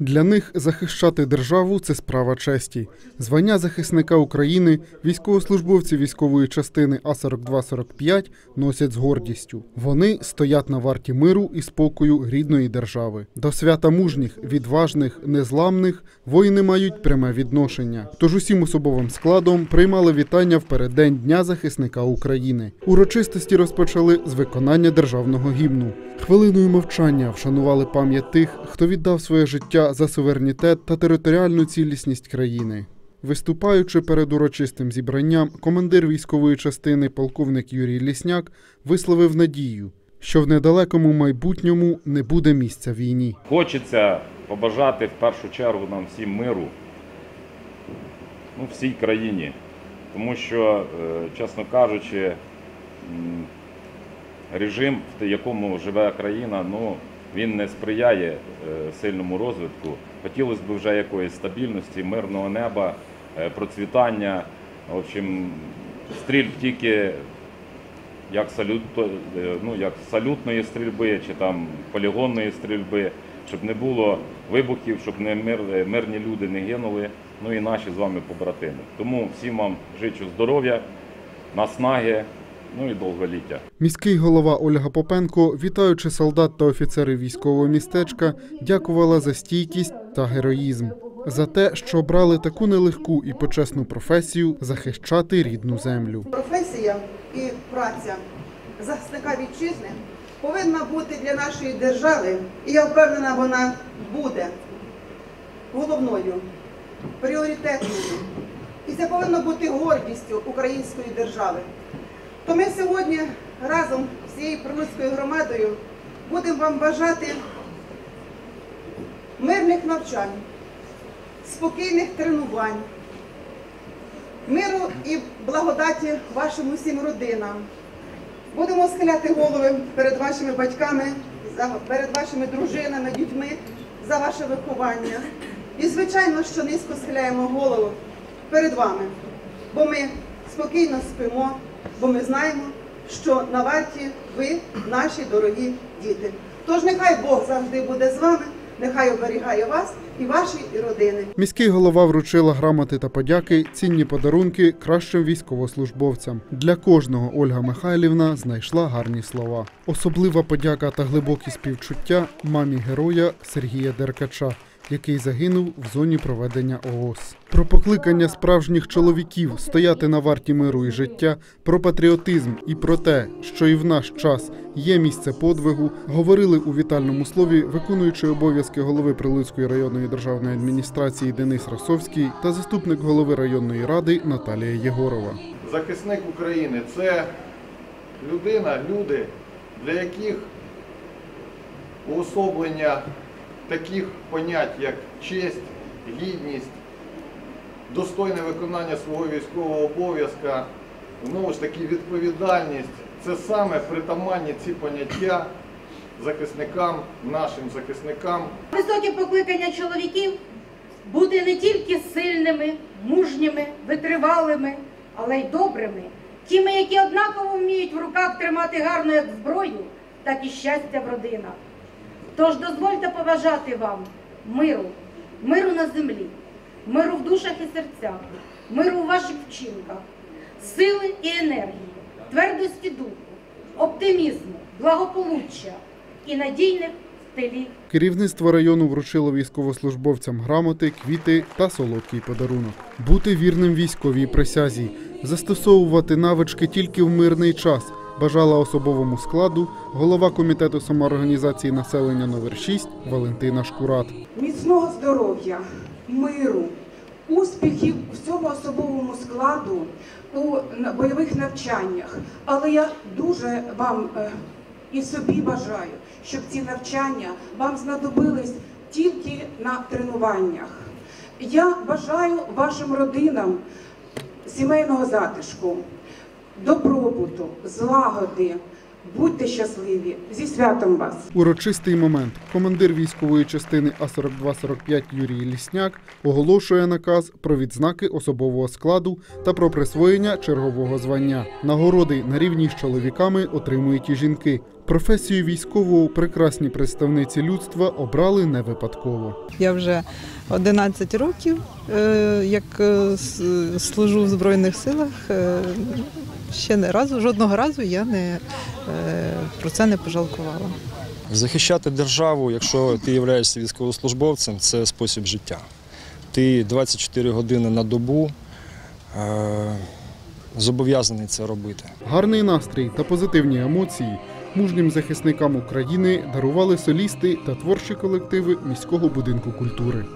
Для них захищати державу це справа честі. Звання захисника України військовослужбовці військової частини А4245 носять з гордістю. Вони стоять на варті миру і спокою рідної держави. До свята мужніх, відважних, незламних воїни мають пряме відношення. Тож усім особовим складом приймали вітання в переддень Дня захисника України. Урочистості розпочали з виконання державного гімну. Хвилиною мовчання вшанували пам'ять тих, хто віддав своє життя за суверенітет та територіальну цілісність країни. Виступаючи перед урочистим зібранням, командир військової частини полковник Юрій Лісняк висловив надію, що в недалекому майбутньому не буде місця війні. Хочеться побажати в першу чергу нам всім миру, ну, всій країні. Тому що, е, чесно кажучи, режим, в якому живе країна, ну, він не сприяє е, сильному розвитку. Хотілося б вже якоїсь стабільності, мирного неба, е, процвітання. В общем, стріль тільки як, салют, е, ну, як салютної стрільби чи там полігонної стрільби, щоб не було вибухів, щоб не мир, мирні люди не гинули, ну і наші з вами побратими. Тому всім вам жичу здоров'я, наснаги, ну і довголіття. Міський голова Ольга Попенко, вітаючи солдат та офіцерів військового містечка, дякувала за стійкість та героїзм, за те, що обрали таку нелегку і почесну професію захищати рідну землю. Професія і праця захисника вітчизни повинна бути для нашої держави, і я впевнена, вона буде головною, пріоритетною. І це повинно бути гордістю української держави. То ми сьогодні разом з цією прилуцькою громадою будемо вам бажати мирних навчань, спокійних тренувань, миру і благодаті вашим усім родинам. Будемо схиляти голови перед вашими батьками, перед вашими дружинами, дітьми за ваше виховання. І, звичайно, що низько схиляємо голову перед вами, бо ми спокійно спимо, бо ми знаємо, що на варті ви, наші дорогі діти. Тож нехай Бог завжди буде з вами, нехай оберігає вас і ваші родини. Міський голова вручила грамоти та подяки, цінні подарунки кращим військовослужбовцям. Для кожного Ольга Михайлівна знайшла гарні слова. Особлива подяка та глибокі співчуття мамі героя Сергія Деркача, який загинув в зоні проведення ООС. Про покликання справжніх чоловіків стояти на варті миру і життя, про патріотизм і про те, що і в наш час є місце подвигу, говорили у вітальному слові виконуючий обов'язки голови Прилуцької районної державної адміністрації Денис Росовський та заступник голови районної ради Наталія Єгорова. захисник України це людина, люди, для яких уособлення таких понять, як честь, гідність, достойне виконання свого військового обов'язка, знову ж таки відповідальність це саме притаманні ці поняття захисникам, нашим захисникам. Високе покликання чоловіків бути не тільки сильними, мужніми, витривалими, але й добрими, тими, які однаково вміють в руках тримати гарну як зброю, так і щастя в родинах. Тож дозвольте побажати вам миру, миру на землі, миру в душах і серцях, миру у ваших вчинках, сили і енергії, твердості духу, оптимізму, благополуччя і надійних тилів Керівництво району вручило військовослужбовцям грамоти, квіти та солодкий подарунок. Бути вірним військовій присязі, застосовувати навички тільки в мирний час. Бажала особовому складу голова комітету самоорганізації населення номер 6 Валентина Шкурат. міцного здоров'я, миру, успіхів всьому особовому складу у бойових навчаннях. Але я дуже вам е, і собі бажаю, щоб ці навчання вам знадобились тільки на тренуваннях. Я бажаю вашим родинам сімейного затишку, добробуту, злагоди. Будьте щасливі зі святом вас! Урочистий момент. Командир військової частини А4245 Юрій Лісняк оголошує наказ про відзнаки особового складу та про присвоєння чергового звання. Нагороди на рівні з чоловіками отримують і жінки. Професію військову прекрасні представниці людства обрали не випадково. Я вже 11 років, е, як е, служу в Збройних силах. Е, Ще не разу, жодного разу я не, про це не пожалкувала. Захищати державу, якщо ти являєшся військовослужбовцем, це спосіб життя. Ти 24 години на добу зобов'язаний це робити. Гарний настрій та позитивні емоції мужнім захисникам України дарували солісти та творчі колективи міського будинку культури.